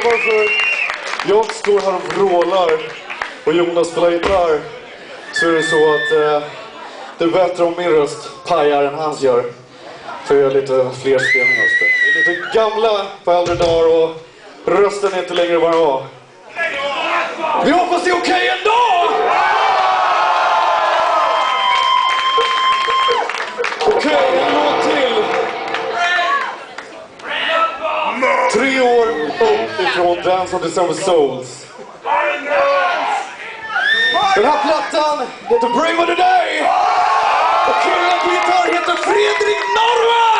undrar varför jag står här och vrålar och Jonas spelar gitarr. Så är det så att eh, det är bättre om min röst pajar än hans gör. För jag är lite fler spelningar. Vi är lite gamla på äldre dagar och rösten är inte längre vad den var. Vi hoppas det är okej ändå! Okej, Okay. Upp ifrån Dance of December Souls. Den här plattan heter Bring Me The Day. Och killen på gitarr heter Fredrik Norrman!